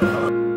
Bye.